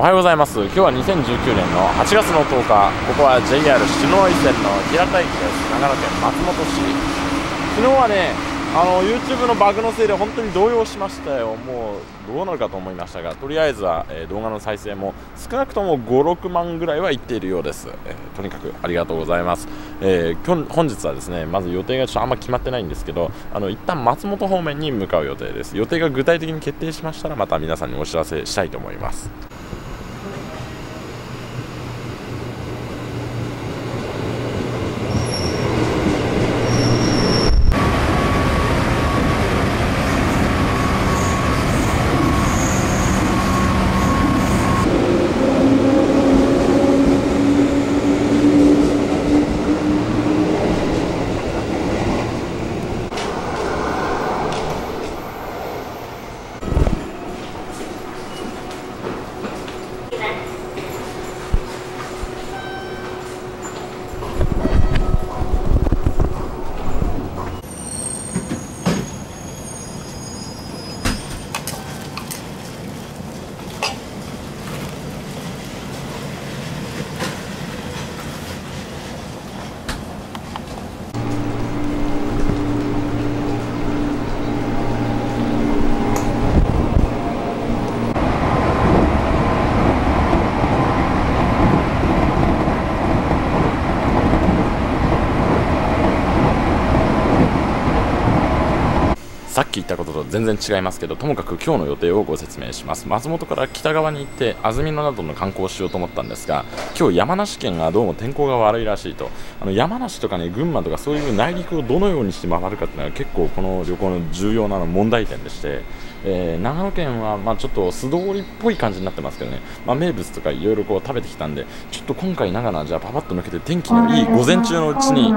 おはようございます。今日は2019年の8月の10日。ここは JR 篠ノ井線の平田駅です。長野県松本市。昨日はねあの YouTube のバグのせいで本当に動揺しましたよ。もうどうなるかと思いましたがとりあえずは、えー、動画の再生も少なくとも56万ぐらいはいっているようです、えー、とにかくありがとうございます、えー、今日本日はですねまず予定がちょっとあんま決まってないんですけどあの一旦松本方面に向かう予定です。予定が具体的に決定しましたらまた皆さんにお知らせしたいと思います。さっき言ったことと全然違いますけどともかく今日の予定をご説明します。松本から北側に行って安曇野などの観光をしようと思ったんですが今日山梨県がどうも天候が悪いらしいと。あの山梨とかね群馬とかそういう内陸をどのようにして回るかっていうのは結構この旅行の重要な問題点でしてえー、長野県はまあちょっと素通りっぽい感じになってますけどね、まあ、名物とかいろいろ食べてきたんでちょっと今回長野はじゃあパパッと抜けて天気のいい午前中のうちに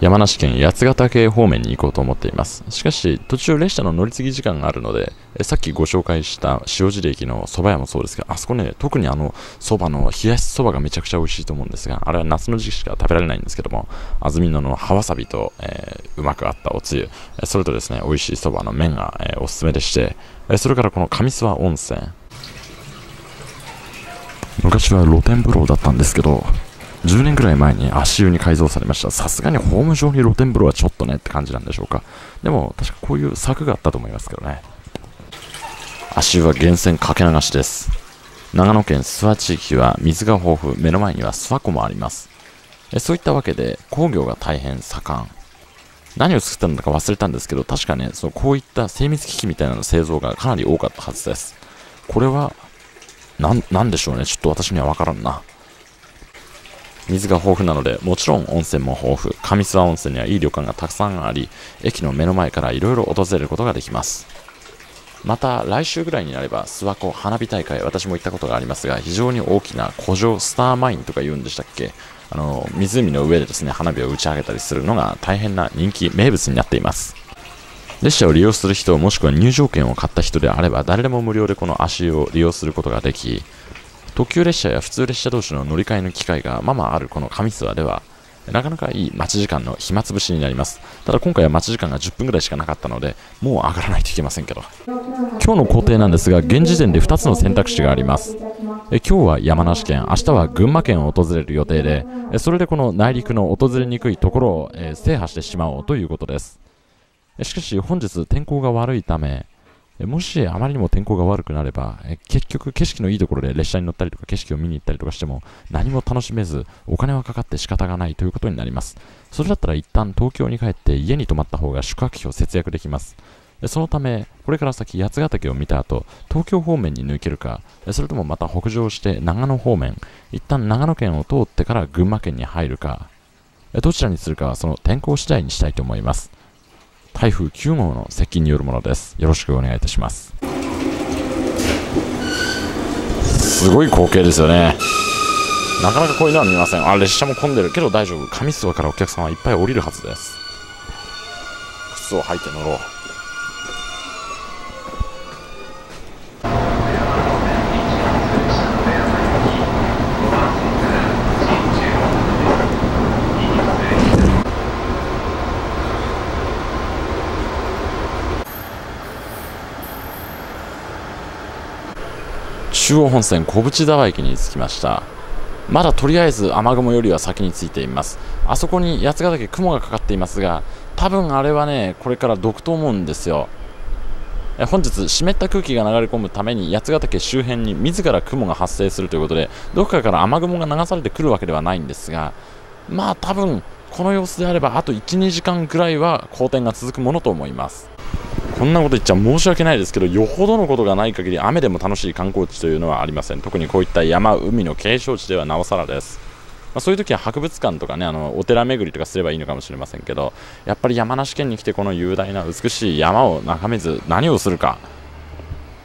山梨県八ヶ岳方面に行こうと思っています。しかし途中列車の乗り継ぎ時間があるのでえさっきご紹介した塩尻駅の蕎麦屋もそうですけどあそこね特にあの蕎麦の冷やし蕎麦がめちゃくちゃ美味しいと思うんですがあれは夏の時期しか食べられないんですけども安曇野の葉わさびと、えー、うまく合ったおつゆそれとですね美味しい蕎麦の麺が、えー、おすすめでして、それからこの上諏訪温泉。昔は露天風呂だったんですけど、10年くらい前に足湯に改造されました。さすがにホーム上に露天風呂はちょっとねって感じなんでしょうか。でも、確かこういう柵があったと思いますけどね。足湯は源泉かけ流しです。長野県諏訪地域は水が豊富、目の前には諏訪湖もあります。そういったわけで工業が大変盛ん。何を作ったんだか忘れたんですけど、確かね、そのこういった精密機器みたいなの製造がかなり多かったはずです。これは、なん、なんでしょうね。ちょっと私にはわからんな。水が豊富なので、もちろん温泉も豊富。上諏訪温泉にはいい旅館がたくさんあり、駅の目の前からいろいろ訪れることができます。また、来週ぐらいになれば、諏訪湖花火大会、私も行ったことがありますが、非常に大きな古城スターマインとか言うんでしたっけ？あの湖の上でですね花火を打ち上げたりするのが大変な人気名物になっています。列車を利用する人もしくは入場券を買った人であれば誰でも無料でこの足湯を利用することができ特急列車や普通列車同士の乗り換えの機会がままあるこの上諏訪ではなかなかいい待ち時間の暇つぶしになります。ただ今回は待ち時間が10分ぐらいしかなかったので、もう上がらないといけませんけど。今日の工程なんですが、現時点で2つの選択肢があります。え今日は山梨県、明日は群馬県を訪れる予定で、えそれでこの内陸の訪れにくいところを、え制覇してしまおうということです。しかし本日天候が悪いため、もしあまりにも天候が悪くなれば、え結局景色のいいところで列車に乗ったりとか景色を見に行ったりとかしても何も楽しめずお金はかかって仕方がないということになります。それだったら一旦東京に帰って家に泊まった方が宿泊費を節約できます。そのため、これから先八ヶ岳を見た後、東京方面に抜けるか、それともまた北上して長野方面、一旦長野県を通ってから群馬県に入るか、どちらにするかはその天候次第にしたいと思います。台風9号の接近によるものです。よろしくお願いいたします。すごい光景ですよね。なかなかこういうのは見ません。あ、列車も混んでるけど大丈夫。上諏訪からお客さんはいっぱい降りるはずです。靴を履いて乗ろう。中央本線小淵沢駅に着きました。まだとりあえず雨雲よりは先についています。あそこに八ヶ岳雲がかかっていますが多分あれはねこれから毒と思うんですよ。本日湿った空気が流れ込むために八ヶ岳周辺に自ら雲が発生するということでどこかから雨雲が流されてくるわけではないんですがまあ多分この様子であればあと12時間ぐらいは好天が続くものと思います。こんなこと言っちゃ申し訳ないですけどよほどのことがない限り雨でも楽しい観光地というのはありません。特にこういった山海の景勝地ではなおさらです。まあ、そういう時は博物館とかねあのお寺巡りとかすればいいのかもしれませんけどやっぱり山梨県に来てこの雄大な美しい山を眺めず何をするか。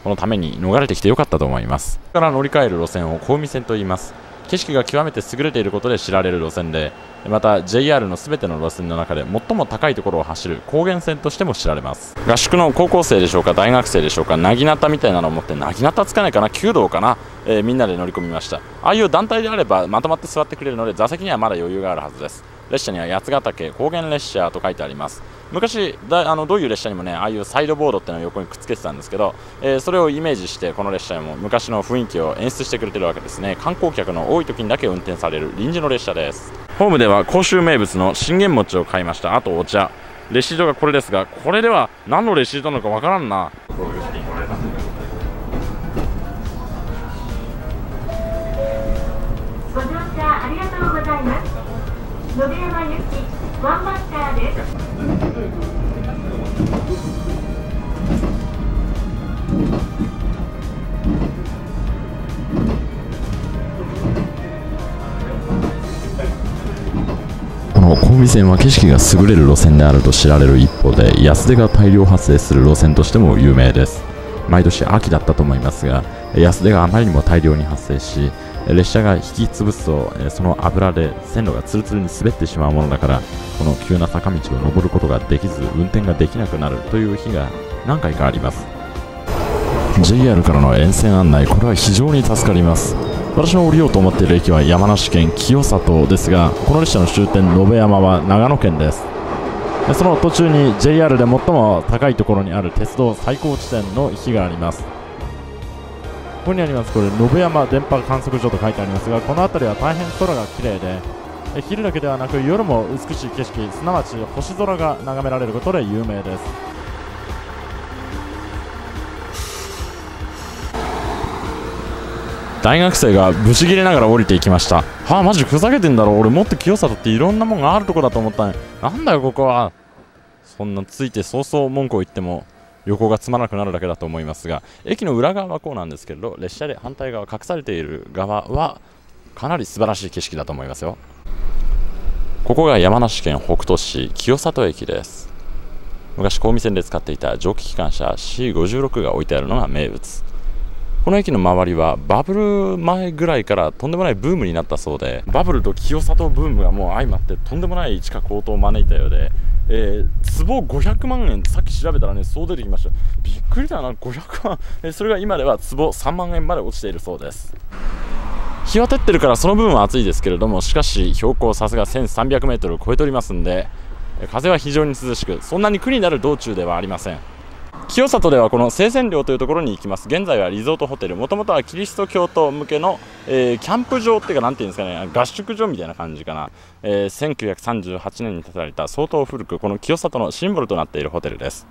このために逃れてきてよかったと思います。から乗り換える路線を小海線と言います。景色が極めて優れていることで知られる路線でまた JR の全ての路線の中で最も高いところを走る高原線としても知られます。合宿の高校生でしょうか大学生でしょうかなぎなたみたいなのを持ってなぎなたつかないかな弓道かな、えー、みんなで乗り込みました。ああいう団体であればまとまって座ってくれるので座席にはまだ余裕があるはずです。列車には八ヶ岳高原列車と書いてあります。昔だあのどういう列車にもねああいうサイドボードっていうのを横にくっつけてたんですけど、えー、それをイメージしてこの列車にも昔の雰囲気を演出してくれてるわけですね。観光客の多い時にだけ運転される臨時の列車です。ホームでは甲州名物の信玄餅を買いました。あとお茶。レシートがこれですがこれでは何のレシートなのかわからんな。ワンバッターです。この小海線は景色が優れる路線であると知られる一方で安出が大量発生する路線としても有名です。毎年秋だったと思いますが安出があまりにも大量に発生し列車が引き潰すとえその油で線路がツルツルに滑ってしまうものだからこの急な坂道を登ることができず運転ができなくなるという日が何回かあります。JR からの沿線案内これは非常に助かります。私の降りようと思っている駅は山梨県清里ですがこの列車の終点延山は長野県です。その途中に JR で最も高いところにある鉄道最高地点の碑があります。ここにありますこれ延山電波観測所と書いてありますがこの辺りは大変空が綺麗で昼だけではなく夜も美しい景色すなわち星空が眺められることで有名です。大学生がブチ切れながら降りていきました。はあマジふざけてんだろ俺もっと清里っていろんなもんがあるとこだと思ったねなんだよここは。そんなついて早々文句を言っても。横がつまらなくなるだけだと思いますが駅の裏側はこうなんですけれど列車で反対側隠されている側はかなり素晴らしい景色だと思いますよ。ここが山梨県北杜市清里駅です。昔小見線で使っていた蒸気機関車 C56 が置いてあるのが名物。この駅の周りはバブル前ぐらいからとんでもないブームになったそうでバブルと清里ブームがもう相まってとんでもない地価高騰を招いたようでえー、壺500万円さっき調べたらねそう出てきました。びっくりだな500万、えー、それが今では壺3万円まで落ちているそうです。日は照ってるからその分は暑いですけれどもしかし標高さすが 1300m を超えておりますんで風は非常に涼しくそんなに苦になる道中ではありません。清里ではこの清泉寮というところに行きます。現在はリゾートホテル。もともとはキリスト教徒向けの、えー、キャンプ場っていうか何ていうんですかね。合宿所みたいな感じかな、えー、1938年に建てられた相当古くこの清里のシンボルとなっているホテルです。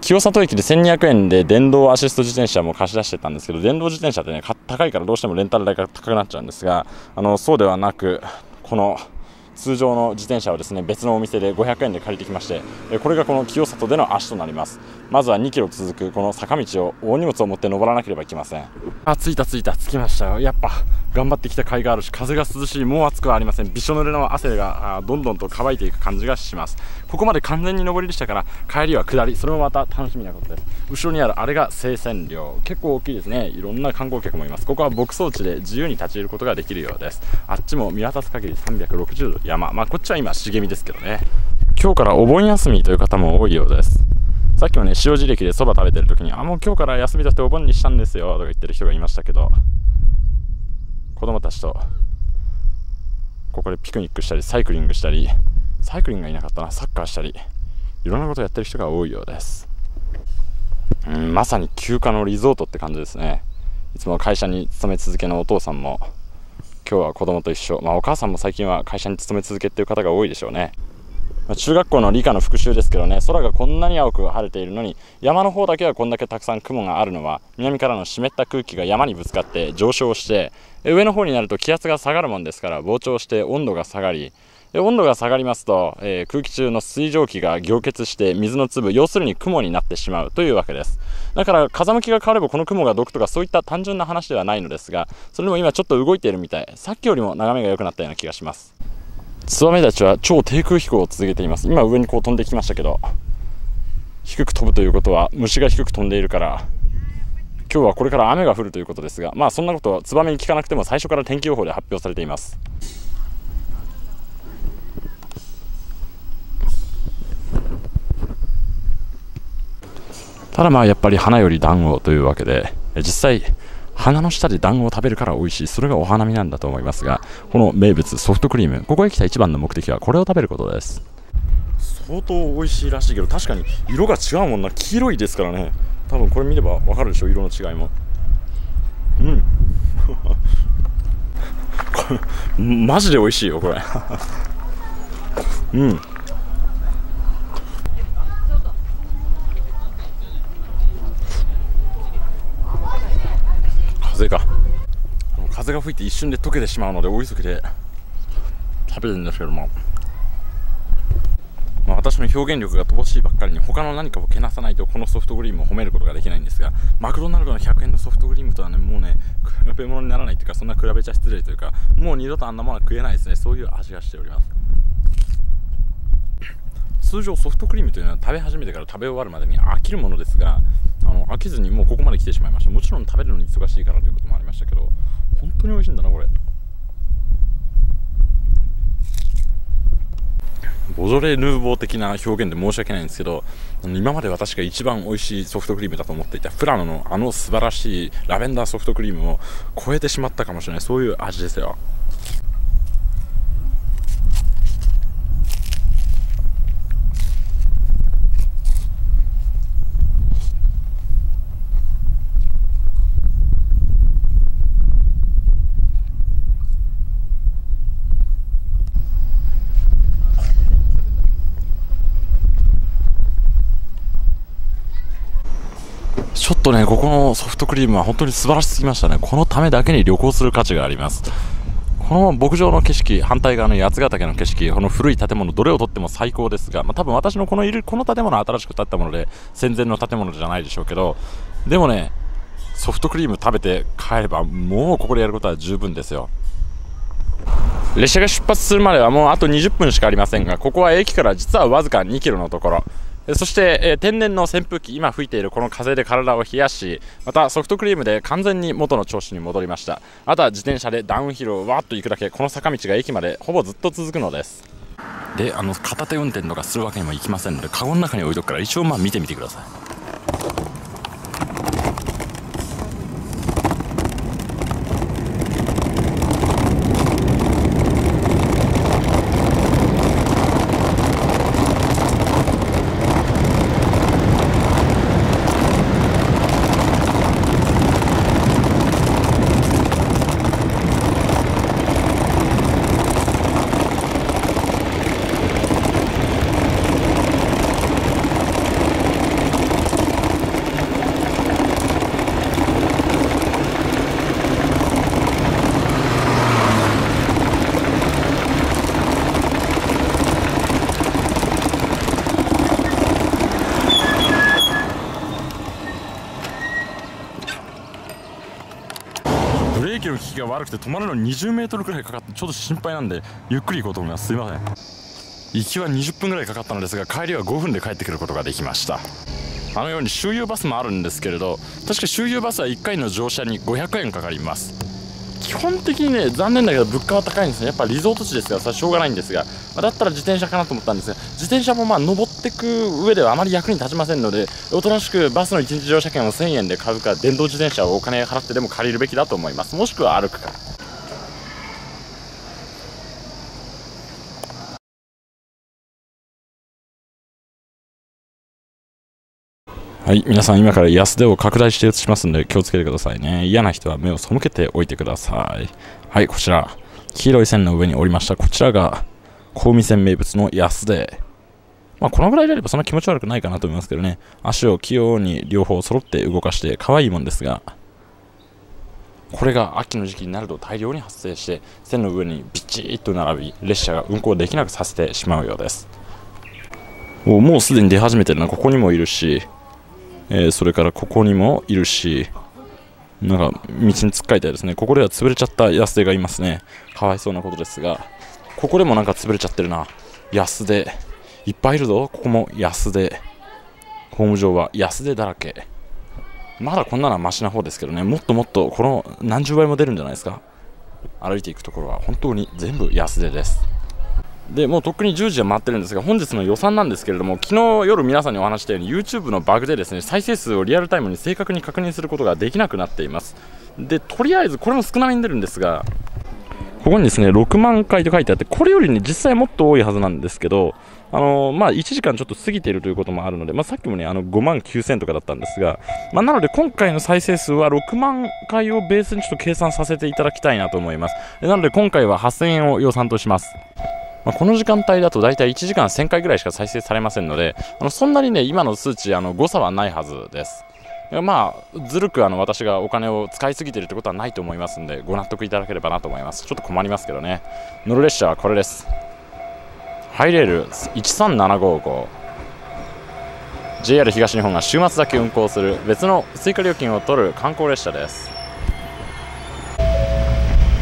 清里駅で1200円で電動アシスト自転車も貸し出してたんですけど電動自転車ってね高いからどうしてもレンタル代が高くなっちゃうんですがあのそうではなくこの通常の自転車をですね別のお店で500円で借りてきましてこれがこの清里での足となります。まずは2キロ続くこの坂道を大荷物を持って登らなければいけません。あ着いた着いた。着きましたよ。やっぱ頑張ってきた甲斐があるし風が涼しいもう暑くはありません。びしょ濡れの汗がどんどんと乾いていく感じがします。ここまで完全に上りでしたから帰りは下り。それもまた楽しみなことです。後ろにあるあれが清泉寮結構大きいですね。いろんな観光客もいます。ここは牧草地で自由に立ち入ることができるようです。あっちも見渡す限り360度山。まあこっちは今茂みですけどね。今日からお盆休みという方も多いようです。さっきもね塩尻駅でそば食べてる時にあもう今日から休みだってお盆にしたんですよとか言ってる人がいましたけど子供たちとここでピクニックしたりサイクリングしたりサイクリングがいなかったなサッカーしたりいろんなことをやってる人が多いようです。うんまさに休暇のリゾートって感じですね。いつも会社に勤め続けのお父さんも今日は子供と一緒、まあ、お母さんも最近は会社に勤め続けっていう方が多いでしょうね、中学校の理科の復習ですけどね空がこんなに青く晴れているのに山の方だけはこんだけたくさん雲があるのは南からの湿った空気が山にぶつかって上昇して上の方になると気圧が下がるもんですから膨張して温度が下がり温度が下がりますと、えー、空気中の水蒸気が凝結して水の粒要するに雲になってしまうというわけです。だから風向きが変わればこの雲が毒とかそういった単純な話ではないのですがそれでも今ちょっと動いているみたい。さっきよりも眺めが良くなったような気がします。ツバメたちは超低空飛行を続けています。今上にこう飛んできましたけど低く飛ぶということは虫が低く飛んでいるから今日はこれから雨が降るということですがまあそんなことはツバメに聞かなくても最初から天気予報で発表されています。ただまあやっぱり花より団子というわけで実際花の下で団子を食べるから美味しい。それがお花見なんだと思いますがこの名物ソフトクリームここへ来た一番の目的はこれを食べることです。相当美味しいらしいけど確かに色が違うもんな。黄色いですからね。多分これ見ればわかるでしょ色の違いも。うん。これマジで美味しいよこれ。うん。風が。風が吹いて一瞬で溶けてしまうので大急ぎで食べるんですけども、まあ、私の表現力が乏しいばっかりに他の何かをけなさないとこのソフトクリームを褒めることができないんですがマクドナルドの100円のソフトクリームとはねもうね比べ物にならないというかそんな比べちゃ失礼というかもう二度とあんなものは食えないですね。そういう味がしております。通常ソフトクリームというのは食べ始めてから食べ終わるまでに飽きるものですがあの飽きずにもうここまで来てしまいました。もちろん食べるのに忙しいからということもありましたけど本当に美味しいんだなこれ。ボジョレ・ヌーボー的な表現で申し訳ないんですけど今まで私が一番美味しいソフトクリームだと思っていたフラノのあの素晴らしいラベンダーソフトクリームを超えてしまったかもしれない。そういう味ですよ。ちょっとね、ここのソフトクリームは本当に素晴らしすぎましたね。このためだけに旅行する価値があります。この牧場の景色、反対側の八ヶ岳の景色、この古い建物、どれをとっても最高ですが、まあ、多分私のこのいる、この建物は新しく建ったもので、戦前の建物じゃないでしょうけど、でもね、ソフトクリーム食べて帰れば、もうここでやることは十分ですよ。列車が出発するまではもうあと20分しかありませんが、ここは駅から実はわずか2キロのところ。そして、え、天然の扇風機、今吹いているこの風で体を冷やし、またソフトクリームで完全に元の調子に戻りました。あとは自転車でダウンヒルをわーっと行くだけ、この坂道が駅までほぼずっと続くのです。で、あの、片手運転とかするわけにもいきませんので、カゴの中に置いとくから一応まあ見てみてください。が悪くて止まるのに20メートルくらいかかってちょっと心配なんでゆっくり行こうと思います。すいません。行きは20分ぐらいかかったのですが帰りは5分で帰ってくることができました。あのように周遊バスもあるんですけれど確か周遊バスは1回の乗車に500円かかります。基本的にね残念だけど物価は高いんですね。やっぱリゾート地ですからそれはしょうがないんですが、まあ、だったら自転車かなと思ったんですが自転車もまあ登っていく上ではあまり役に立ちませんのでおとなしくバスの1日乗車券を1000円で買うか電動自転車をお金払ってでも借りるべきだと思いますもしくは歩くかはい、皆さん今から安手を拡大して映しますので気をつけてくださいね。嫌な人は目を背けておいてください。はい、こちら、黄色い線の上におりました。こちらが、小海線名物の安手。まあ、このぐらいであればそんな気持ち悪くないかなと思いますけどね。足を器用に両方揃って動かして可愛いもんですが、これが秋の時期になると大量に発生して線の上にビチッと並び列車が運行できなくさせてしまうようですおもうすでに出始めてるなここにもいるしえー、それからここにもいるし、なんか道に突っかいたいですね。ここでは潰れちゃった安手がいますね。かわいそうなことですが、ここでもなんか潰れちゃってるな。安手。いっぱいいるぞ。ここも安手。ホーム上は安手だらけ。まだこんなのはマシな方ですけどね、もっともっとこの何十倍も出るんじゃないですか。歩いていくところは本当に全部安手です。でもうとっくに10時は回ってるんですが本日の予算なんですけれども昨日夜皆さんにお話したように YouTube のバグでですね再生数をリアルタイムに正確に確認することができなくなっていますでとりあえずこれも少なめに出るんですがここにですね6万回と書いてあってこれよりね実際もっと多いはずなんですけどあのー、まあ、1時間ちょっと過ぎているということもあるので、まあ、さっきもねあの5万9000とかだったんですが、まあ、なので今回の再生数は6万回をベースにちょっと計算させていただきたいなと思いますなので今回は8000円を予算としますま、この時間帯だと大体1時間1000回ぐらいしか再生されませんので、あのそんなにね、今の数値、あの誤差はないはずです。まあ、ずるくあの私がお金を使いすぎているということはないと思いますので、ご納得いただければなと思います。ちょっと困りますけどね。乗る列車はこれです。ハイレール13755。JR 東日本が週末だけ運行する別の追加料金を取る観光列車です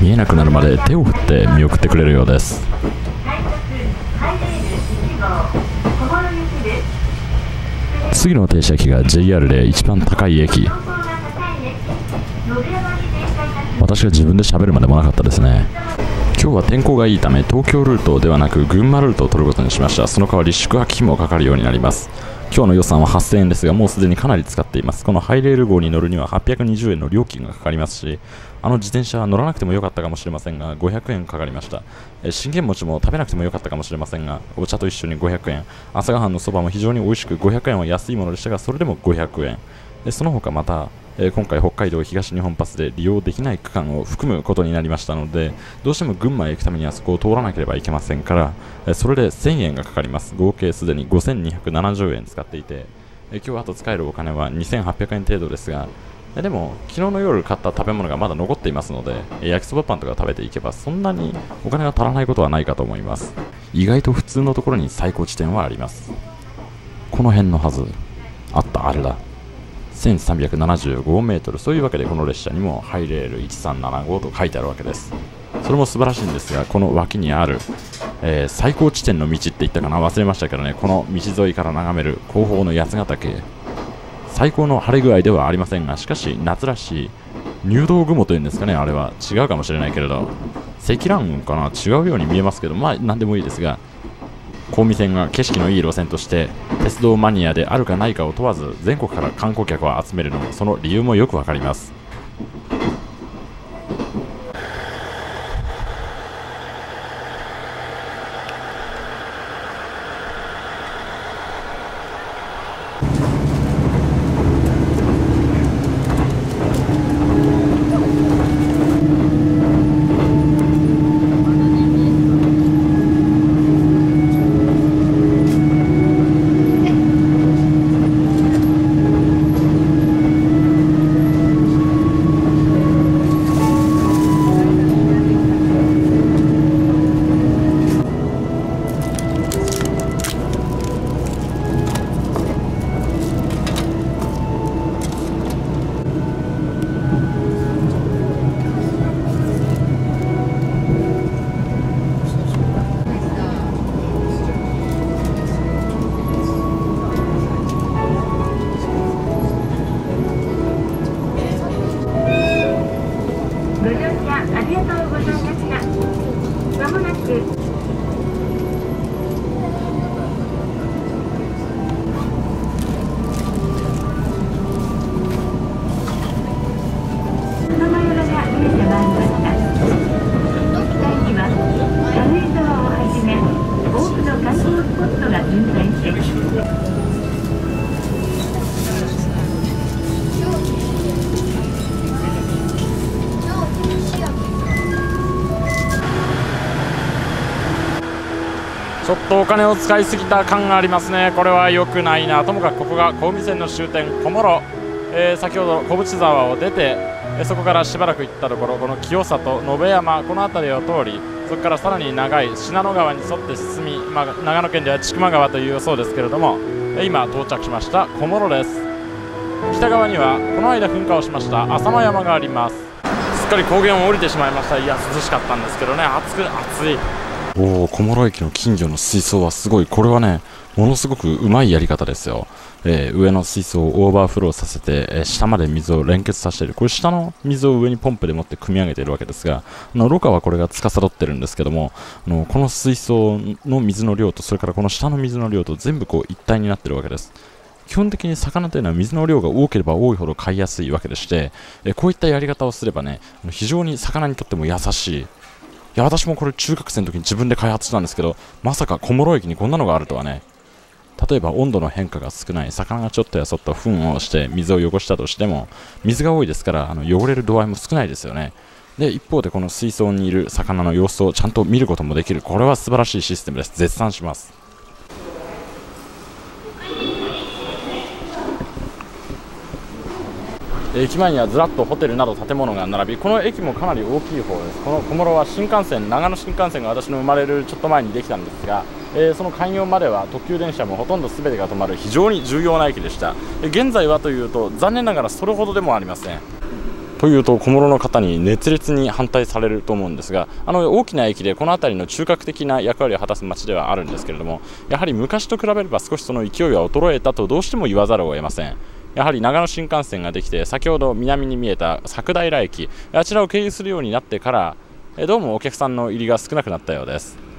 見えなくなるまで手を振って見送ってくれるようです次の停車駅が JR で一番高い駅。私が自分で喋るまでもなかったですね。今日は天候がいいため東京ルートではなく群馬ルートを取ることにしました。その代わり宿泊費もかかるようになります。今日の予算は8000円ですがもうすでにかなり使っています。このハイレール号に乗るには820円の料金がかかりますしあの自転車は乗らなくてもよかったかもしれませんが、500円かかりました。え信玄餅も食べなくてもよかったかもしれませんが、お茶と一緒に500円。朝ごはんのそばも非常に美味しく、500円は安いものでしたが、それでも500円。でその他また、え今回北海道東日本パスで利用できない区間を含むことになりましたのでどうしても群馬へ行くためにはそこを通らなければいけませんから、えそれで1000円がかかります合計すでに5270円使っていて、え今日あと使えるお金は2800円程度ですがえでも昨日の夜買った食べ物がまだ残っていますので焼きそばパンとか食べていけばそんなにお金が足らないことはないかと思います。意外と普通のところに最高地点はあります。この辺のはず。あったあれだ。1375メートル。そういうわけでこの列車にもハイレール1375と書いてあるわけです。それも素晴らしいんですがこの脇にある、えー、最高地点の道って言ったかな？忘れましたけどね。この道沿いから眺める後方の八ヶ岳。最高の晴れ具合ではありませんがしかし夏らしい入道雲というんですかねあれは違うかもしれないけれど積乱雲かな違うように見えますけどまあ何でもいいですが小見線が景色のいい路線として鉄道マニアであるかないかを問わず全国から観光客を集めるのもその理由もよくわかります。お金を使いすぎた感がありますね、これは良くないな、ともかくここが小海線の終点、小諸、えー、先ほど小淵沢を出て、えそこからしばらく行ったところ、この清里、延山、この辺りを通り、そこからさらに長い信濃川に沿って進み、まあ、長野県では千曲川というそうですけれども、え今、到着しました小諸です。北側にはこの間噴火をしました浅間山があります。すっかり高原を降りてしまいました。いや涼しかったんですけどね。暑く暑い。おお小諸駅の金魚の水槽はすごい。これはねものすごくうまいやり方ですよ、えー、上の水槽をオーバーフローさせて、えー、下まで水を連結させている。これ下の水を上にポンプで持って組み上げているわけですがあのろ過はこれが司ってるんですけどもあのこの水槽の水の量とそれからこの下の水の量と全部こう一体になってるわけです。基本的に魚というのは水の量が多ければ多いほど飼いやすいわけでして、えこういったやり方をすればね非常に魚にとっても優しい。いや私もこれ中学生の時に自分で開発したんですけどまさか小諸駅にこんなのがあるとはね。例えば温度の変化が少ない魚がちょっとやそっと糞をして水を汚したとしても水が多いですからあの汚れる度合いも少ないですよね。で一方でこの水槽にいる魚の様子をちゃんと見ることもできる。これは素晴らしいシステムです。絶賛します。駅前にはずらっとホテルなど建物が並びこの駅もかなり大きい方です。この小諸は新幹線長野新幹線が私の生まれるちょっと前にできたんですが、えー、その開業までは特急電車もほとんど全てが止まる非常に重要な駅でした。現在はというと残念ながらそれほどでもありません。というと小諸の方に熱烈に反対されると思うんですがあの大きな駅でこの辺りの中核的な役割を果たす街ではあるんですけれどもやはり昔と比べれば少しその勢いは衰えたとどうしても言わざるを得ません。やはり長野新幹線ができて先ほど南に見えた佐久平駅あちらを経由するようになってからどうもお客さんの入りが少なくなったようです。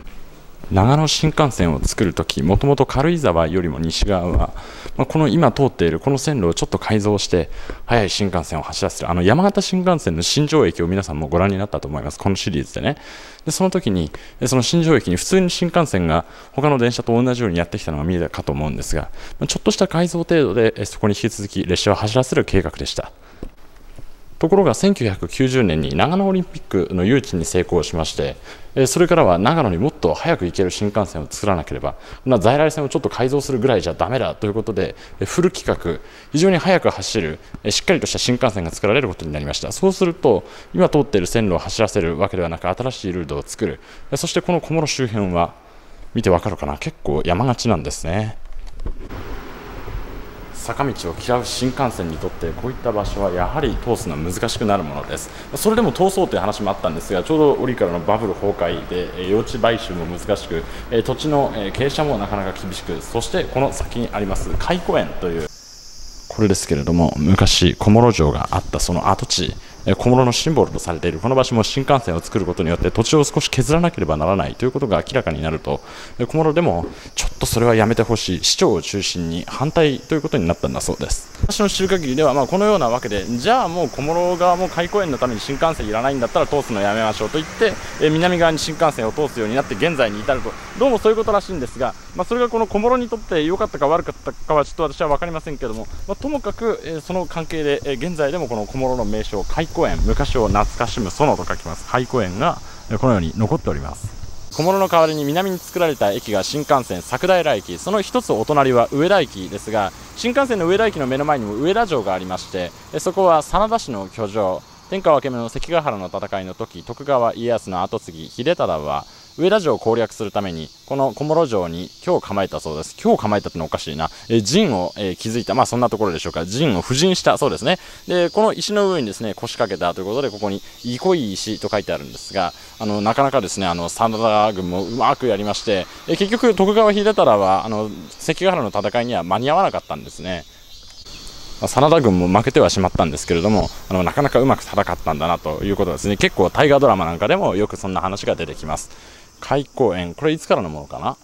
長野新幹線を作るとき、もともと軽井沢よりも西側は、まあ、この今通っているこの線路をちょっと改造して、速い新幹線を走らせる、あの山形新幹線の新庄駅を皆さんもご覧になったと思います、このシリーズでね。でその時に、その新庄駅に普通に新幹線が他の電車と同じようにやってきたのが見えたかと思うんですが、ちょっとした改造程度でそこに引き続き列車を走らせる計画でした。ところが1990年に長野オリンピックの誘致に成功しましてそれからは長野にもっと早く行ける新幹線を作らなければ在来線をちょっと改造するぐらいじゃだめだということでフル規格非常に速く走るしっかりとした新幹線が作られることになりました。そうすると今通っている線路を走らせるわけではなく新しいルートを作る。そしてこの小諸周辺は見てわかるかな？結構山がちなんですね。坂道を嫌う新幹線にとってこういった場所はやはり通すのは難しくなるものです。それでも通そうという話もあったんですがちょうど折からのバブル崩壊で用地買収も難しく土地の傾斜もなかなか厳しくそしてこの先にあります海湖園という。これですけれども昔小諸城があったその跡地。小諸のシンボルとされているこの場所も新幹線を作ることによって土地を少し削らなければならないということが明らかになると小諸でもちょっとそれはやめてほしい。市長を中心に反対ということになったんだそうです。私の知る限りではまあこのようなわけでじゃあもう小諸側も開港園のために新幹線いらないんだったら通すのやめましょうと言ってえ南側に新幹線を通すようになって現在に至ると。どうもそういうことらしいんですが、まあ、それがこの小諸にとって良かったか悪かったかはちょっと私は分かりませんけども、まあ、ともかく、えその関係で、え現在でもこの小諸の名称開公園昔を懐かしむ園と書きます。廃公園がこのように残っております。小物の代わりに南に作られた駅が新幹線佐久平駅。その1つお隣は上田駅ですが新幹線の上田駅の目の前にも上田城がありましてそこは真田氏の居城。天下分け目の関ヶ原の戦いの時徳川家康の跡継ぎ秀忠は上田城を攻略するために、この小諸城に今日構えたそうです。今日構えたってのおかしいな。え陣を、えー、築いた。まあそんなところでしょうか。陣を布陣したそうですね。で、この石の上にですね、腰掛けたということで、ここに、憩い石と書いてあるんですが、あの、なかなかですね、あの、真田軍もうまくやりまして、え結局徳川秀忠は、あの、関ヶ原の戦いには間に合わなかったんですね。真田軍も負けてはしまったんですけれどもあのなかなかうまく戦ったんだなということですね結構大河ドラマなんかでもよくそんな話が出てきます開公園。これいつからのものかな？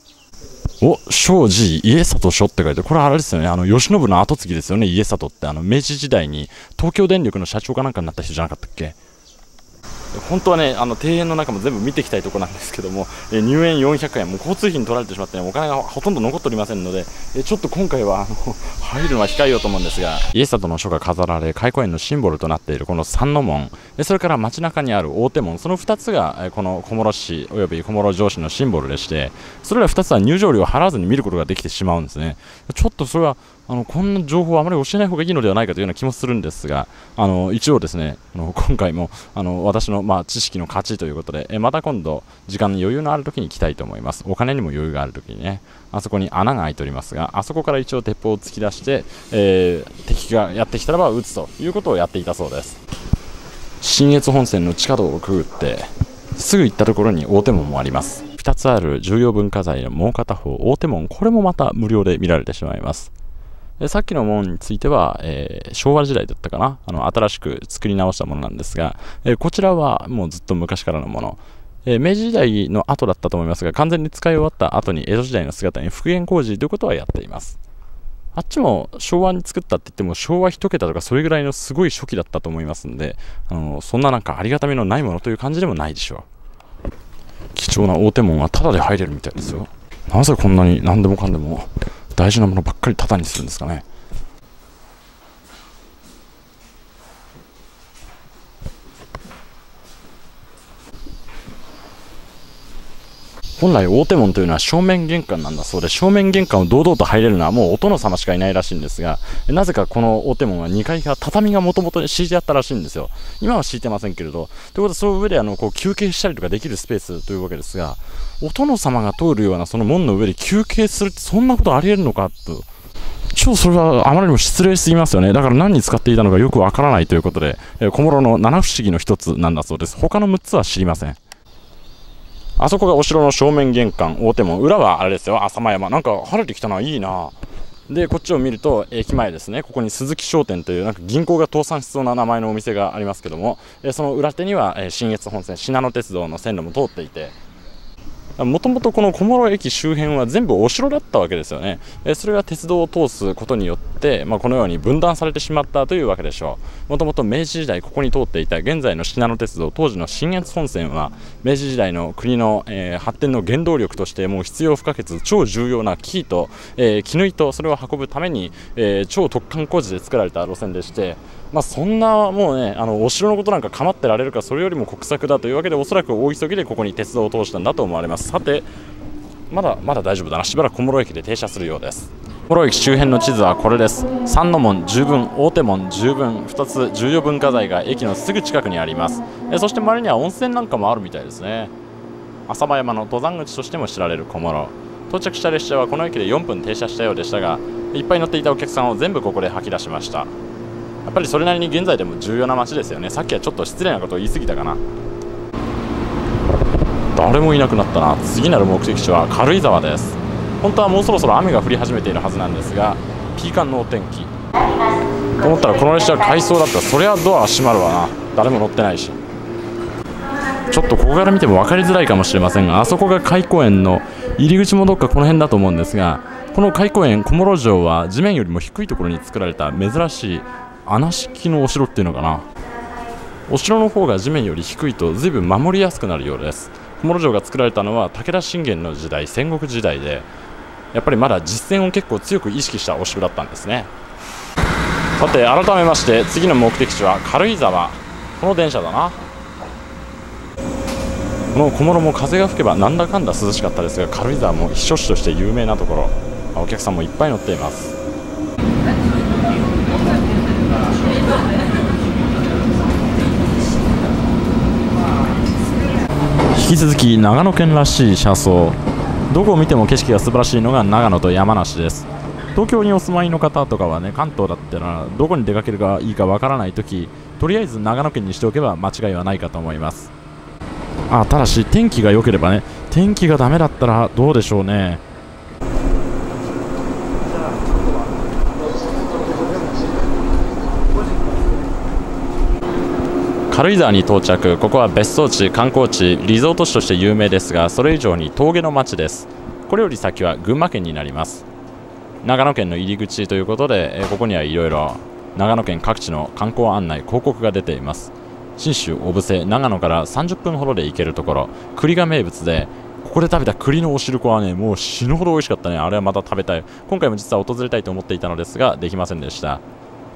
お、庄司家里書って書いて、これあれですよね、あの、慶喜の跡継ぎですよね、家里って。あの、明治時代に東京電力の社長かなんかになった人じゃなかったっけ？本当はねあの庭園の中も全部見ていきたいところなんですけども、え入園400円もう交通費に取られてしまって、ね、お金がほとんど残っておりませんので、えちょっと今回はあの入るのは控えようと思うんですがイエスタとの書が飾られ開港園のシンボルとなっているこの三の門それから街中にある大手門その2つがこの小諸市および小諸城市のシンボルでしてそれら2つは入場料を払わずに見ることができてしまうんですね。ちょっとそれはあのこんな情報をあまり教えない方がいいのではないかというような気もするんですがあの一応ですねあの今回もあの私の、まあ、知識の価値ということでえまた今度時間に余裕のある時に来たいと思います。お金にも余裕がある時にね。あそこに穴が開いておりますがあそこから一応鉄砲を突き出して、えー、敵がやってきたらば撃つということをやっていたそうです。信越本線の地下道をくぐってすぐ行ったところに大手門もあります。2つある重要文化財のもう片方大手門これもまた無料で見られてしまいます。さっきの門については、えー、昭和時代だったかな？あの新しく作り直したものなんですが、えー、こちらはもうずっと昔からのもの、えー、明治時代の後だったと思いますが完全に使い終わった後に江戸時代の姿に復元工事ということはやっています。あっちも昭和に作ったって言っても昭和1桁とかそれぐらいのすごい初期だったと思いますんであのそんななんかありがたみのないものという感じでもないでしょう。貴重な大手門はタダで入れるみたいですよ。なぜこんなに何でもかんでも大事なものばっかりタダにするんですかね本来大手門というのは正面玄関なんだそうで正面玄関を堂々と入れるのはもうお殿様しかいないらしいんですがなぜかこの大手門は2階が畳がもともと敷いてあったらしいんですよ今は敷いてませんけれどということでその上であのこう休憩したりとかできるスペースというわけですがお殿様が通るようなその門の上で休憩するってそんなことありえるのかと超それはあまりにも失礼すぎますよね。だから何に使っていたのかよくわからないということで、え小諸の七不思議の一つなんだそうです。他の6つは知りません。あそこがお城の正面玄関、大手門。裏はあれですよ、浅間山。なんか晴れてきたな、いいな。で、こっちを見ると、駅前ですね。ここに鈴木商店という、なんか銀行が倒産しそうな名前のお店がありますけども、その裏手には、信越本線、信濃鉄道の線路も通っていて、もともとこの小諸駅周辺は全部お城だったわけですよね。それが鉄道を通すことによって、まあ、このように分断されてしまったというわけでしょう。もともと明治時代ここに通っていた現在の信濃鉄道、当時の信越本線は明治時代の国の、えー、発展の原動力としてもう必要不可欠、超重要なキーと、えー、絹糸、それを運ぶために、えー、超特貫工事で作られた路線でして、まあ、そんなもうねあのお城のことなんか構ってられるかそれよりも国策だというわけでおそらく大急ぎでここに鉄道を通したんだと思われます。さてまだまだ大丈夫だな。しばらく小諸駅で停車するようです。小諸駅周辺の地図はこれです。三の門十分大手門十分2つ重要文化財が駅のすぐ近くにあります。えそして周りには温泉なんかもあるみたいですね。浅間山の登山口としても知られる小諸。到着した列車はこの駅で4分停車したようでしたがいっぱい乗っていたお客さんを全部ここで吐き出しました。やっぱりそれなりに現在でも重要な街ですよね。さっきはちょっと失礼なことを言い過ぎたかな。誰もいなくなったな。次なる目的地は軽井沢です。本当はもうそろそろ雨が降り始めているはずなんですがピーカンのお天気。と思ったらこの列車は回送だった。そりゃドア閉まるわな。誰も乗ってないし。ちょっとここから見ても分かりづらいかもしれませんがあそこが開公園の入り口もどっかこの辺だと思うんですがこの開公園小諸城は地面よりも低いところに作られた珍しい穴式のお城っていうのかな。お城の方が地面より低いと随分守りやすくなるようです。小諸城が作られたのは武田信玄の時代戦国時代でやっぱりまだ実戦を結構強く意識したお城だったんですね。さて改めまして次の目的地は軽井沢。この電車だな。この小諸も風が吹けばなんだかんだ涼しかったですが軽井沢も避暑地として有名なところ。お客さんもいっぱい乗っています。き続き長野県らしい車窓。どこを見ても景色が素晴らしいのが長野と山梨です。東京にお住まいの方とかはね関東だったらどこに出かけるかいいかわからない時とりあえず長野県にしておけば間違いはないかと思います。あただし天気が良ければね天気がダメだったらどうでしょうね。軽井沢に到着。ここは別荘地観光地リゾート地として有名ですがそれ以上に峠の町です。これより先は群馬県になります。長野県の入り口ということでここにはいろいろ長野県各地の観光案内広告が出ています。信州小布施長野から30分ほどで行けるところ栗が名物でここで食べた栗のおしるこはねもう死ぬほど美味しかったね。あれはまた食べたい。今回も実は訪れたいと思っていたのですができませんでした。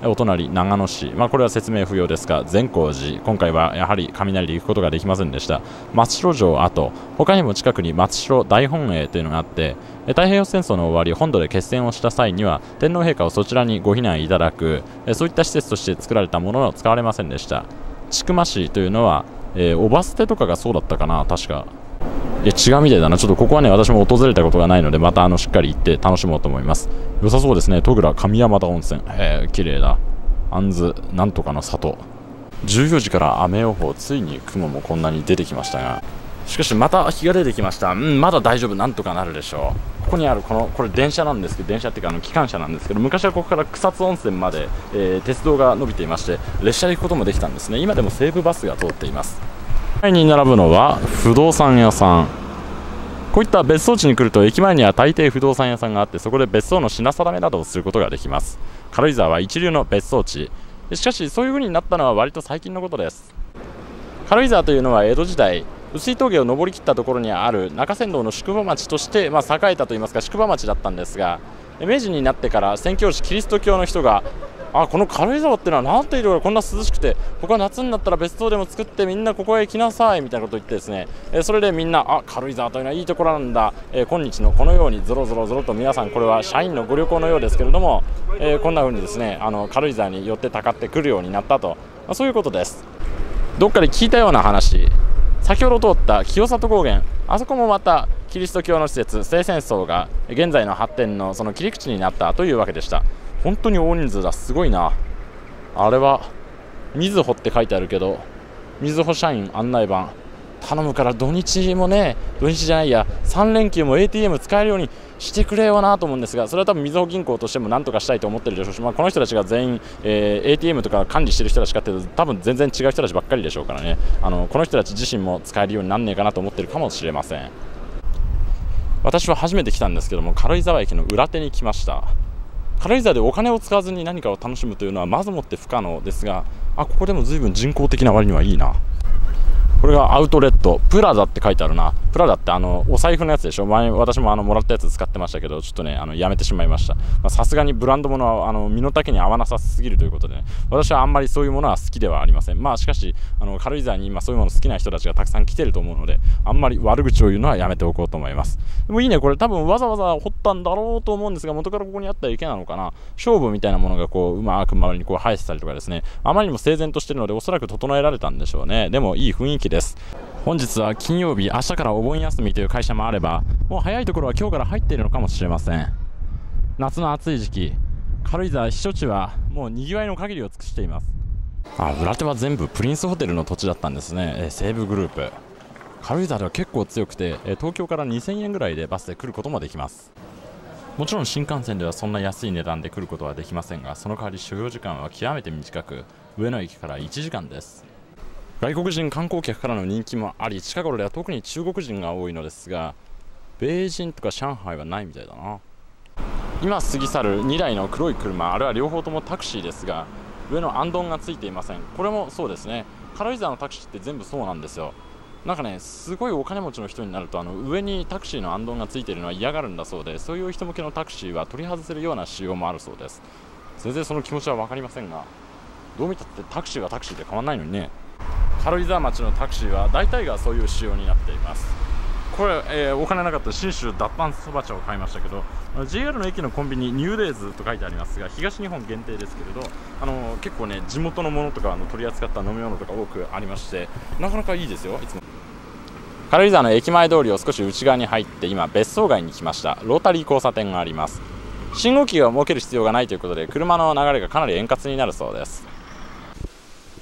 お隣長野市、まあ、これは説明不要ですが善光寺。今回はやはり雷で行くことができませんでした。松代城跡。他にも近くに松代大本営というのがあって太平洋戦争の終わり本土で決戦をした際には天皇陛下をそちらにご避難いただく。そういった施設として作られたものは使われませんでした。千曲市というのは、えー、おば捨てとかがそうだったかな確か。いや違うみたいだな、ちょっとここはね、私も訪れたことがないので、またあのしっかり行って楽しもうと思います。良さそうですね、戸倉上山田温泉。へえ、綺麗だ。杏ズなんとかの里。14時から雨予報、ついに雲もこんなに出てきましたが、しかしまた日が出てきました。うん、まだ大丈夫、なんとかなるでしょう。ここにあるこのこれ電車なんですけど電車っていうかあの機関車なんですけど昔はここから草津温泉まで、えー、鉄道が伸びていまして列車で行くこともできたんですね今でも西武バスが通っています前に並ぶのは不動産屋さん。こういった別荘地に来ると駅前には大抵不動産屋さんがあってそこで別荘の品定めなどをすることができます。軽井沢は一流の別荘地。しかしそういう風になったのは割と最近のことです。軽井沢というのは江戸時代碓氷峠を登りきったところにある中山道の宿場町として、まあ、栄えたといいますか宿場町だったんですが明治になってから宣教師キリスト教の人があこの軽井沢っていうのはなんていうこんな涼しくてここは夏になったら別荘でも作ってみんなここへ来なさいみたいなことを言ってですね、えそれでみんなあ軽井沢というのはいいところなんだ、え今日のこのようにぞろぞろぞろと皆さんこれは社員のご旅行のようですけれども、えこんな風にですねあの軽井沢に寄ってたかってくるようになったと、ま、そういうことです。どっかで聞いたような話。先ほど通った清里高原。あそこもまたキリスト教の施設聖戦争が現在の発展のその切り口になったというわけでした。本当に大人数だ。すごいな。あれはみずほって書いてあるけどみずほ社員案内板頼むから土日もね土日じゃないや3連休も ATM 使えるようにしてくれよなと思うんですがそれは多分みずほ銀行としてもなんとかしたいと思ってるでしょうし、まあ、この人たちが全員、えー、ATM とか管理してる人たちかっていうと多分全然違う人たちばっかりでしょうからね。あのこの人たち自身も使えるようになんねえかなと思ってるかもしれません。私は初めて来たんですけども軽井沢駅の裏手に来ました。軽井沢でお金を使わずに何かを楽しむというのはまずもって不可能ですがあここでも随分人工的な割にはいいな。これがアウトレットプラダって書いてあるな。プラダってあのお財布のやつでしょ。前私もあのもらったやつ使ってましたけどちょっとねあのやめてしまいました。さすがにブランド物はあの身の丈に合わなさすぎるということで、ね、私はあんまりそういうものは好きではありません。まあしかしあの軽井沢に今そういうもの好きな人たちがたくさん来てると思うのであんまり悪口を言うのはやめておこうと思います。でもいいねこれ。多分わざわざ掘ったんだろうと思うんですが元からここにあった池なのかな。勝負みたいなものがこううまく周りにこう生えてたりとかですね。あまりにも整然としてるのでおそらく整えられたんでしょうね。でもいい雰囲気でです本日は金曜日、明日からお盆休みという会社もあれば、もう早いところは今日から入っているのかもしれません。夏の暑い時期、軽井沢避暑地はもう賑わいの限りを尽くしています。あ、裏手は全部プリンスホテルの土地だったんですね、え西武グループ。軽井沢では結構強くて、え東京から2000円ぐらいでバスで来ることもできます。もちろん新幹線ではそんな安い値段で来ることはできませんが、その代わり所要時間は極めて短く、上野駅から1時間です。外国人観光客からの人気もあり近頃では特に中国人が多いのですが米人とか上海はないみたいだな。今過ぎ去る2台の黒い車あれは両方ともタクシーですが上のアンドンがついていません。これもそうですね。軽井沢のタクシーって全部そうなんですよ。なんかねすごいお金持ちの人になるとあの上にタクシーのアンドンがついているのは嫌がるんだそうでそういう人向けのタクシーは取り外せるような仕様もあるそうです。全然その気持ちは分かりませんがどう見たってタクシーがタクシーで変わらないのにね。軽井沢町のタクシーは大体がそういう仕様になっています。これ、えー、お金なかった信州脱藩そば茶を買いましたけど JR の駅のコンビニニューデイズと書いてありますが東日本限定ですけれどあの結構ね地元のものとかの取り扱った飲み物とか多くありましてなかなかいいですよいつも。軽井沢の駅前通りを少し内側に入って今別荘街に来ました。ロータリー交差点があります。信号機を設ける必要がないということで車の流れがかなり円滑になるそうです。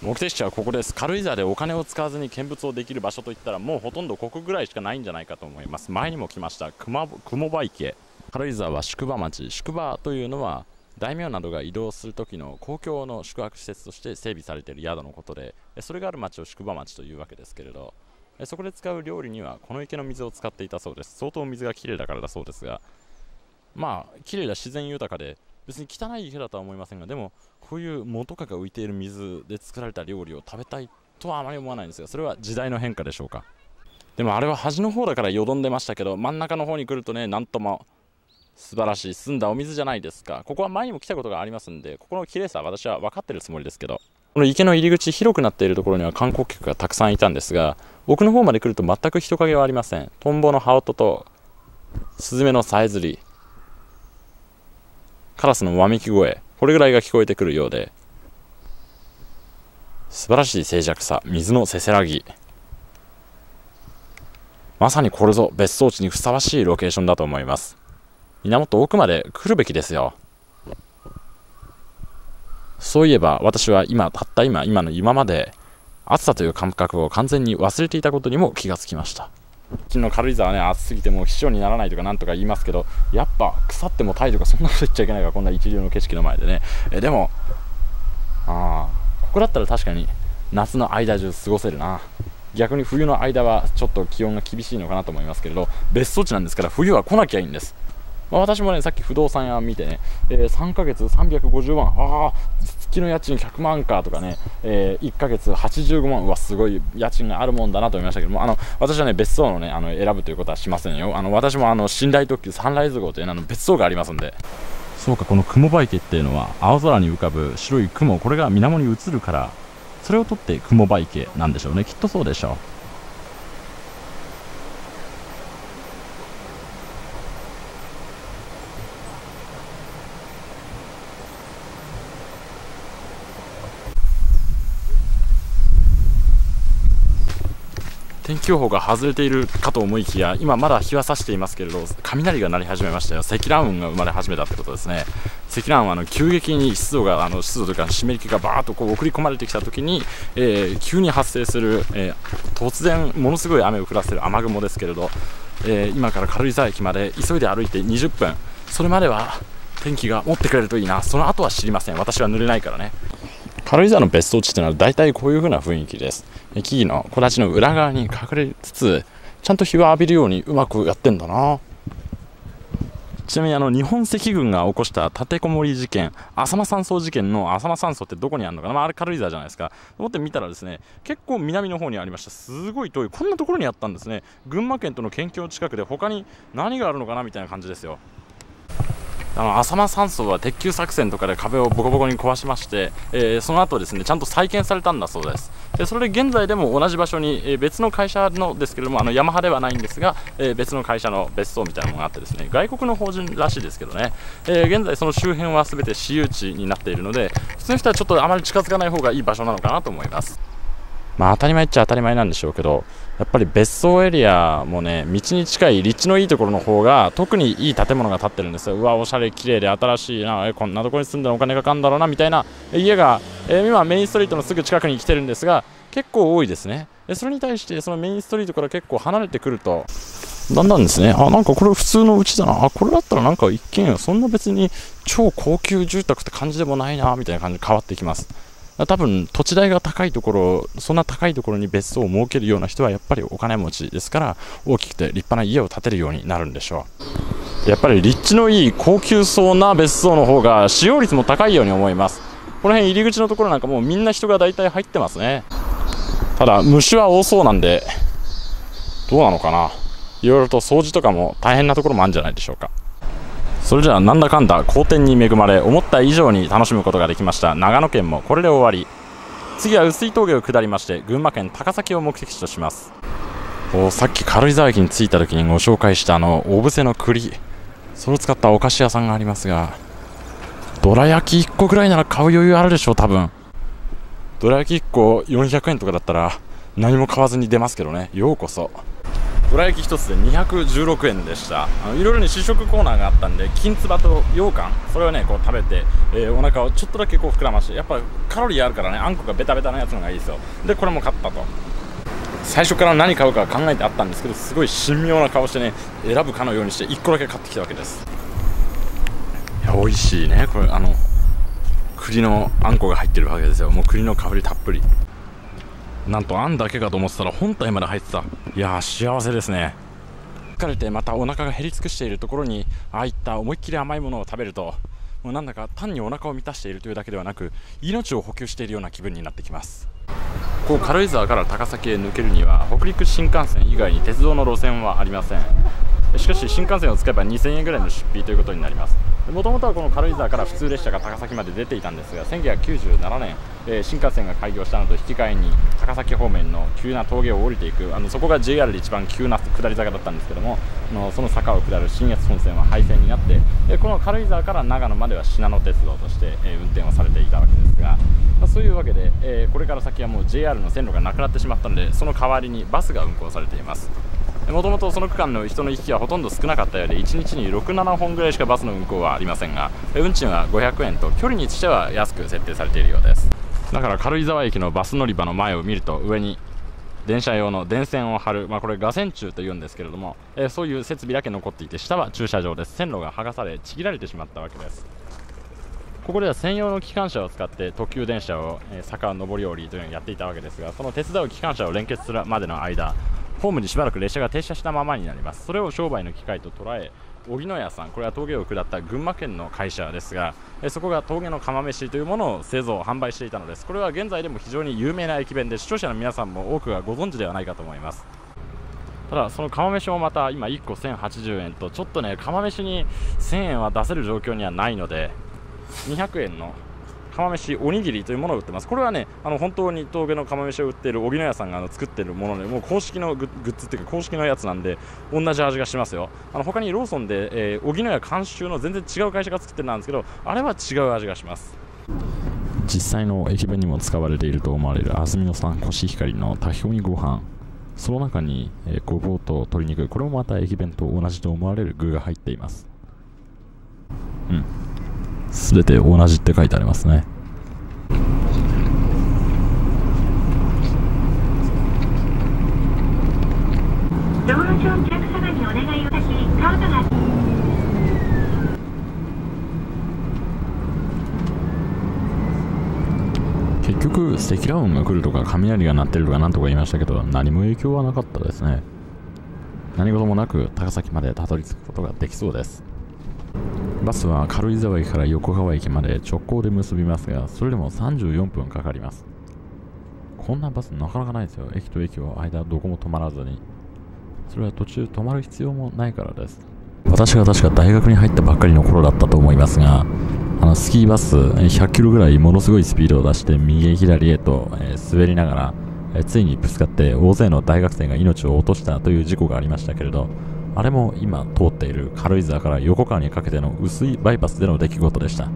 目的地はここです。軽井沢でお金を使わずに見物をできる場所といったらもうほとんどここぐらいしかないんじゃないかと思います。前にも来ました。雲場池。軽井沢は宿場町。宿場というのは大名などが移動する時の公共の宿泊施設として整備されている宿のことでそれがある町を宿場町というわけですけれど。そこで使う料理にはこの池の水を使っていたそうです。相当水がきれいだからだそうですが。まあきれいな自然豊かで別に汚い池だとは思いませんがでもこういう元かが浮いている水で作られた料理を食べたいとはあまり思わないんですがそれは時代の変化でしょうか？でもあれは端の方だからよどんでましたけど真ん中の方に来るとねなんとも素晴らしい澄んだお水じゃないですか。ここは前にも来たことがありますんでここの綺麗さは私は分かってるつもりですけどこの池の入り口広くなっているところには観光客がたくさんいたんですが僕の方まで来ると全く人影はありません。トンボの羽音とスズメのさえずりカラスのわめき声これぐらいが聞こえてくるようで素晴らしい静寂さ水のせせらぎ。まさにこれぞ別荘地にふさわしいロケーションだと思います。みんなもっと奥まで来るべきですよ。そういえば私は今たった今今の今まで暑さという感覚を完全に忘れていたことにも気がつきました。ちの軽井沢ね暑すぎてもう秘書にならないとかなんとか言いますけどやっぱ腐ってもタイとかそんなこと言っちゃいけないからこんな一流の景色の前でね。えでもああここだったら確かに夏の間中過ごせるな。逆に冬の間はちょっと気温が厳しいのかなと思いますけれど別荘地なんですから冬は来なきゃいいんです。ま、私もね、さっき不動産屋見てね、えー、3ヶ月350万、ああ、月の家賃100万かとかね、えー、1ヶ月85万、うわ、すごい家賃があるもんだなと思いましたけども、あの私はね、別荘のね、あの選ぶということはしませんよ。あの私もあの寝台特急サンライズ号というあの別荘がありますんで。そうか、この雲場池っていうのは、青空に浮かぶ白い雲、これが水面に映るから、それを取って雲場池なんでしょうね。きっとそうでしょう。天気予報が外れているかと思いきや今まだ日は差していますけれど雷が鳴り始めましたよ。積乱雲が生まれ始めたってことですね。積乱雲はあの急激に湿度があの湿度というか湿り気がバーッとこう送り込まれてきた時に、えー、急に発生する、えー、突然ものすごい雨を降らせる雨雲ですけれど、えー、今から軽井沢駅まで急いで歩いて20分。それまでは天気が持ってくれるといいな。その後は知りません。私は濡れないからね。軽井沢の別荘地っていうのは大体こういう風な雰囲気です。木々の木立の裏側に隠れつつちゃんと日を浴びるようにうまくやってんだな。ちなみにあの日本赤軍が起こした立てこもり事件、浅間山荘事件の浅間山荘ってどこにあるのかな、まあ、あれ軽井沢じゃないですか、思ってみたらですね結構南の方にありました、すごい遠い、こんなところにあったんですね、群馬県との県境近くで他に何があるのかな？みたいな感じですよ。あの浅間山荘は鉄球作戦とかで壁をボコボコに壊しまして、えー、その後ですねちゃんと再建されたんだそうです。でそれで現在でも同じ場所に、えー、別の会社のですけれどもあのヤマハではないんですが、えー、別の会社の別荘みたいなものがあってですね外国の法人らしいですけどね、え現在その周辺は全て私有地になっているので普通の人はちょっとあまり近づかない方がいい場所なのかなと思います。まあ当たり前っちゃ当たり前なんでしょうけどやっぱり別荘エリアもね道に近い立地のいいところの方が特にいい建物が建ってるんですよ。うわおしゃれ綺麗で新しいなえこんなとこに住んでお金かかるんだろうなみたいな家が、えー、今メインストリートのすぐ近くに来てるんですが結構多いですね。それに対してそのメインストリートから結構離れてくるとだんだんですね。あなんかこれ普通のうちだな。あこれだったらなんか一軒そんな別に超高級住宅って感じでもないなみたいな感じで変わってきます。多分土地代が高いところ、そんな高いところに別荘を設けるような人はやっぱりお金持ちですから、大きくて立派な家を建てるようになるんでしょう。やっぱり立地のいい高級そうな別荘の方が使用率も高いように思います。この辺入り口のところなんかもうみんな人が大体入ってますね。ただ、虫は多そうなんで、どうなのかな。いろいろと掃除とかも大変なところもあるんじゃないでしょうか。それじゃあなんだかんだ好天に恵まれ思った以上に楽しむことができました。長野県もこれで終わり。次は薄い峠を下りまして群馬県高崎を目的地とします。おさっき軽井沢駅に着いた時にご紹介したあの小布施の栗。それを使ったお菓子屋さんがありますがどら焼き1個ぐらいなら買う余裕あるでしょう多分。どら焼き1個400円とかだったら何も買わずに出ますけどね。ようこそ。どら焼き1つで216円でした。あのいろいろね試食コーナーがあったんで金つばと羊羹。それをねこう食べて、えー、お腹をちょっとだけこう膨らましてやっぱカロリーあるからねあんこがベタベタなやつのがいいですよ。でこれも買ったと。最初から何買うか考えてあったんですけどすごい神妙な顔してね選ぶかのようにして1個だけ買ってきたわけです。いや美味しいね。これあの栗のあんこが入ってるわけですよ。もう栗の香りたっぷり。なんとあんだけかと思ってたら本体まで入ってた。いやー幸せですね。疲れてまたお腹が減り尽くしているところにああいった思いっきり甘いものを食べるともうなんだか単にお腹を満たしているというだけではなく命を補給しているような気分になってきます。こう軽井沢から高崎へ抜けるには北陸新幹線以外に鉄道の路線はありません。しかし新幹線を使えば2000円ぐらいの出費ということになります。もともとはこの軽井沢から普通列車が高崎まで出ていたんですが1997年、えー新幹線が開業したのと引き換えに高崎方面の急な峠を降りていく。あのそこが JR で一番急な下り坂だったんですけどものその坂を下る新越本線は廃線になって、えーこの軽井沢から長野までは信濃鉄道として、えー運転をされていたわけですが、まあ、そういうわけで、えこれから先はもう JR の線路がなくなってしまったのでその代わりにバスが運行されています。もともとその区間の人の行き来はほとんど少なかったようで1日に6、7本ぐらいしかバスの運行はありませんが運賃は500円と距離にしては安く設定されているようです。だから軽井沢駅のバス乗り場の前を見ると上に電車用の電線を張る、まあ、これ画線柱というんですけれども、えーそういう設備だけ残っていて下は駐車場です。線路が剥がされちぎられてしまったわけです。ここでは専用の機関車を使って特急電車を、えー坂上り下りというのをやっていたわけですがその手伝う機関車を連結するまでの間ホームにしばらく列車が停車したままになります。それを商売の機会と捉え荻野屋さんこれは峠を下った群馬県の会社ですがえそこが峠の釜飯というものを製造販売していたのです。これは現在でも非常に有名な駅弁で視聴者の皆さんも多くがご存知ではないかと思います。ただその釜飯もまた今1個1080円とちょっとね釜飯に1000円は出せる状況にはないので200円の釜飯おにぎりというものを売ってます。これはねあの本当に峠の釜飯を売っている荻野屋さんがあの作っているものでもう公式のグッズっていうか公式のやつなんで同じ味がしますよ。あの他にローソンで、えー、荻野屋監修の全然違う会社が作ってるんですけどあれは違う味がします。実際の駅弁にも使われていると思われる安曇野産コシヒカリの炊き込みご飯。その中に、えーごぼうと鶏肉これもまた駅弁と同じと思われる具が入っています。うん。全て同じって書いてありますね。道路上お客様にお願いをいたしカードが結局積乱雲が来るとか雷が鳴ってるとかなんとか言いましたけど何も影響はなかったですね。何事もなく高崎までたどり着くことができそうです。バスは軽井沢駅から横川駅まで直行で結びますがそれでも34分かかります。こんなバスなかなかないですよ。駅と駅は間どこも止まらずに。それは途中止まる必要もないからです。私が確か大学に入ったばっかりの頃だったと思いますがあのスキーバス100キロぐらいものすごいスピードを出して右へ左へと、滑りながら、ついにぶつかって大勢の大学生が命を落としたという事故がありましたけれどあれも今通っている軽井沢から横川にかけての薄いバイパスでの出来事でした。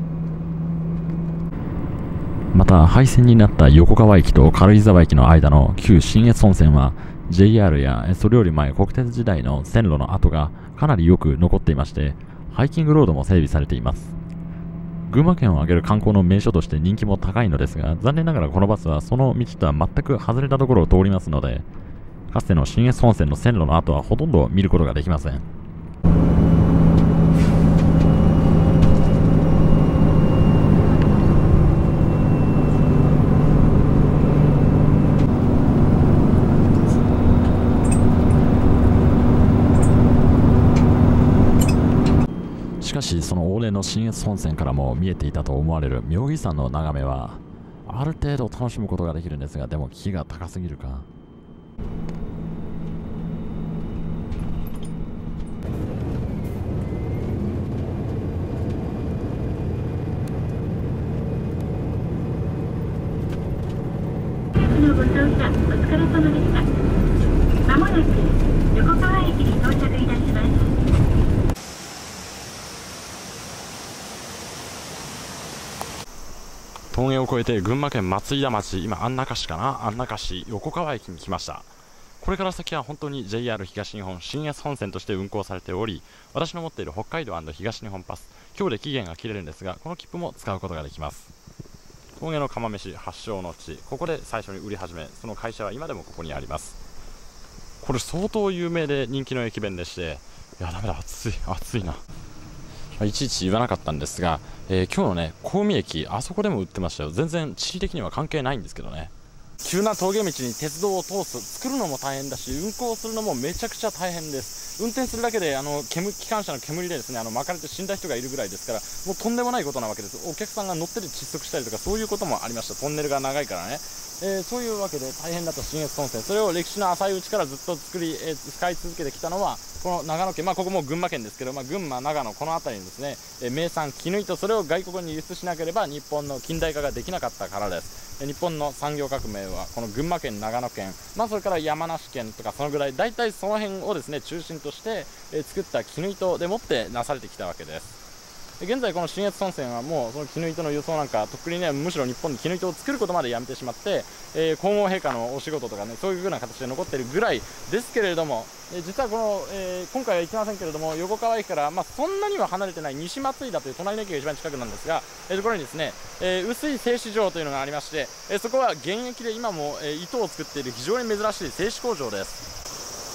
また廃線になった横川駅と軽井沢駅の間の旧信越本線は JR やそれより前国鉄時代の線路の跡がかなりよく残っていましてハイキングロードも整備されています。群馬県を挙げる観光の名所として人気も高いのですが残念ながらこのバスはその道とは全く外れたところを通りますのでかつての信越本線の線路の跡はほとんど見ることができません。しかしその往年の信越本線からも見えていたと思われる妙義山の眺めはある程度楽しむことができるんですがでも木が高すぎるか。ご乗車お疲れ様でした。まもなく横川駅に到着いたします。峠を越えて群馬県松井田町今安中市かな？安中市横川駅に来ました。これから先は本当に JR 東日本信越本線として運行されており私の持っている北海道東日本パス今日で期限が切れるんですがこの切符も使うことができます。峠の釜飯発祥の地ここで最初に売り始めその会社は今でもここにあります。これ相当有名で人気の駅弁でしていやダメだ暑い暑いな。いちいち言わなかったんですが、えー今日のね、小海駅、あそこでも売ってましたよ。全然地理的には関係ないんですけどね。急な峠道に鉄道を通す作るのも大変だし運行するのもめちゃくちゃ大変です運転するだけであの煙機関車の煙でですねあの巻かれて死んだ人がいるぐらいですからもうとんでもないことなわけですお客さんが乗ってて窒息したりとかそういうこともありましたトンネルが長いからねえー、そういうわけで大変だった信越本線それを歴史の浅いうちからずっと作り、えー、使い続けてきたのはこの長野県、まあ、ここも群馬県ですけど、まあ、群馬、長野、この辺りにですね、えー、名産、絹糸、それを外国に輸出しなければ日本の近代化ができなかったからですえ。日本の産業革命はこの群馬県、長野県、まあ、それから山梨県とかそのぐらい大体その辺をですね中心として、え作った絹糸でもってなされてきたわけです。現在この信越本線はもうその絹糸の輸送なんかとっくにねむしろ日本に絹糸を作ることまでやめてしまって、えー、皇后陛下のお仕事とかねそういう風な形で残ってるぐらいですけれども、えー、実はこの、えー、今回は行きませんけれども横川駅から、まあ、そんなには離れてない西松井田という隣の駅が一番近くなんですが、えー、ところにですね、えー、薄い製糸場というのがありまして、えー、そこは現役で今も、えー、糸を作っている非常に珍しい製糸工場です。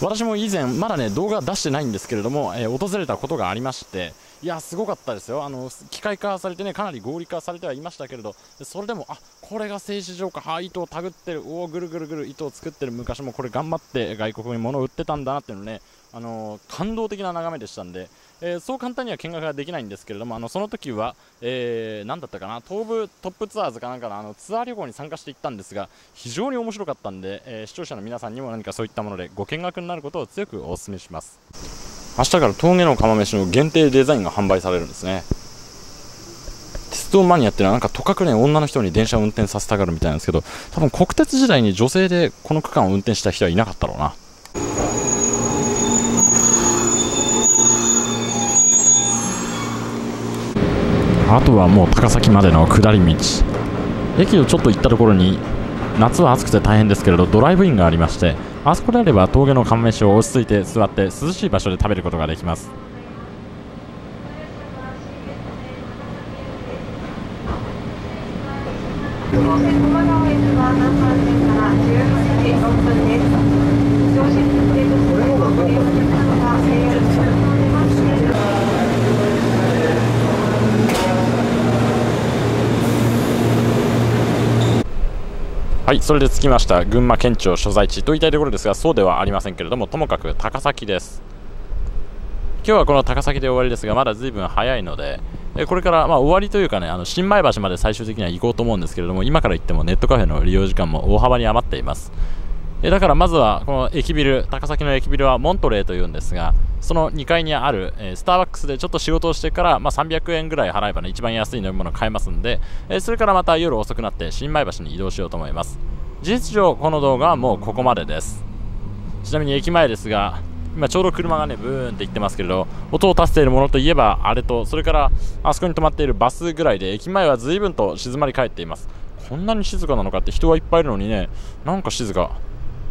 私も以前まだね動画出してないんですけれども、えー、訪れたことがありましていやすごかったですよ。あの機械化されてねかなり合理化されてはいましたけれどそれでもあこれが静止場か。は糸をたぐってる。おおぐるぐるぐる糸を作ってる。昔もこれ頑張って外国に物を売ってたんだなっていうのねあの感動的な眺めでしたんで、えー、そう簡単には見学ができないんですけれどもあのその時は、えー、何だったかな。東部トップツアーズかなんかのあのツアー旅行に参加していったんですが非常に面白かったんで、えー、視聴者の皆さんにも何かそういったものでご見学になることを強くお勧めします。明日から峠の釜飯の限定デザインが販売されるんですね。鉄道マニアっていうのはなんかとかくね女の人に電車を運転させたがるみたいなんですけど多分国鉄時代に女性でこの区間を運転した人はいなかったろうな。あとはもう高崎までの下り道。駅をちょっと行ったところに夏は暑くて大変ですけれどドライブインがありましてあそこであれば峠の釜飯を落ち着いて座って涼しい場所で食べることができます。はい、それで着きました。群馬県庁所在地と言いたいところですが、そうではありませんけれども、ともかく高崎です。今日はこの高崎で終わりですが、まだ随分早いので、これからま終わりというかね、あの新米橋まで最終的には行こうと思うんですけれども、今から行ってもネットカフェの利用時間も大幅に余っています。えだからまずはこの駅ビル高崎の駅ビルはモントレーというんですがその2階にある、えスターバックスでちょっと仕事をしてから、まあ、300円ぐらい払えばね一番安い飲み物買えますんで、えそれからまた夜遅くなって新米橋に移動しようと思います。事実上この動画はもうここまでです。ちなみに駅前ですが今ちょうど車がねブーンって行ってますけれど音を立てているものといえばあれとそれからあそこに止まっているバスぐらいで駅前は随分と静まり返っています。こんなに静かなのかって人はいっぱいいるのにねなんか静か。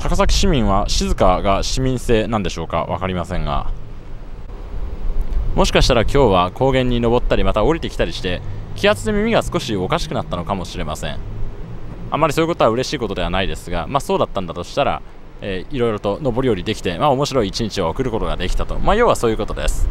高崎市民は静かが市民性なんでしょうか？分かりませんが。もしかしたら今日は高原に登ったりまた降りてきたりして気圧で耳が少しおかしくなったのかもしれません。あまりそういうことは嬉しいことではないですがまあそうだったんだとしたら、えー、いろいろと上り下りできてまあ面白い一日を送ることができたと。まあ要はそういうことです。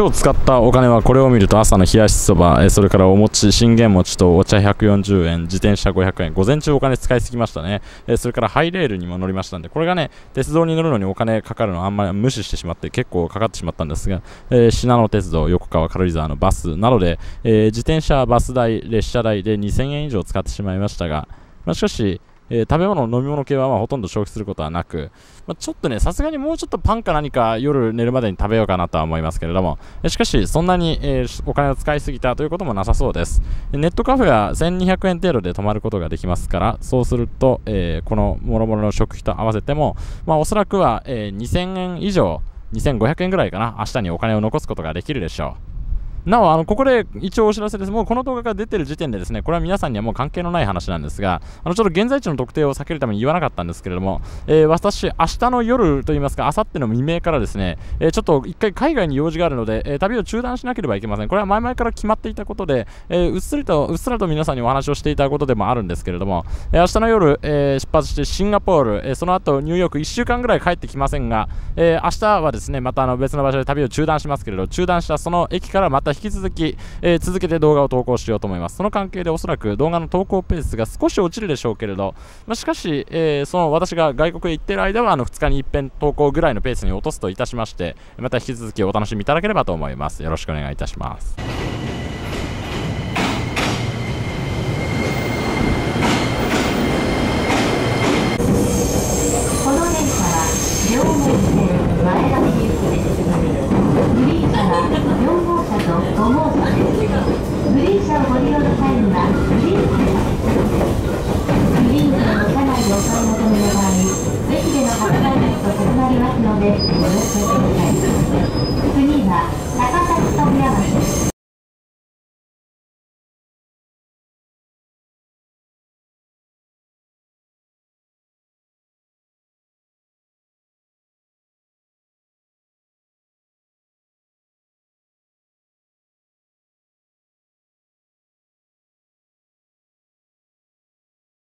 今日使ったお金はこれを見ると朝の冷やしそば、えそれからお餅、信玄餅とお茶140円、自転車500円、午前中お金使いすぎましたね、えそれからハイレールにも乗りましたんで、これがね、鉄道に乗るのにお金かかるのあんまり無視してしまって結構かかってしまったんですが、えー、信濃鉄道、横川軽井沢のバスなどで、えー、自転車、バス代、列車代で2000円以上使ってしまいましたが、まあ、しかし、えー、食べ物、飲み物系はまほとんど消費することはなく、まあ、ちょっとね、さすがにもうちょっとパンか何か夜寝るまでに食べようかなとは思いますけれども、しかし、そんなに、えー、お金を使いすぎたということもなさそうです。ネットカフェは1200円程度で泊まることができますから、そうすると、えー、この諸々の食費と合わせても、まあ、おそらくは、え2000円以上、2500円ぐらいかな、明日にお金を残すことができるでしょう。なお、あの、ここで一応お知らせです。もうこの動画が出てる時点でですね、これは皆さんにはもう関係のない話なんですが、あの、ちょっと現在地の特定を避けるために言わなかったんですけれども、えー、私、明日の夜といいますか、明後日の未明からですね、えー、ちょっと一回海外に用事があるので、えー、旅を中断しなければいけません。これは前々から決まっていたことで、えうっすらと、うっすらと皆さんにお話をしていたことでもあるんですけれども、え明日の夜、え出発してシンガポール、えその後ニューヨーク1週間ぐらい帰ってきませんが、え明日はですね、またあの別の場所で旅を中断しますけれど、中断したその駅からまたた引き続き、えー続けて動画を投稿しようと思います。その関係でおそらく動画の投稿ペースが少し落ちるでしょうけれど、まあ、しかし、えーその私が外国へ行っている間はあの2日に一遍投稿ぐらいのペースに落とすといたしましてまた引き続きお楽しみいただければと思います。よろしくお願いいたします。ご利用の際にはグリーン車の車内でお買い求めの場合駅での発売額と異なります。のでご了承ください次は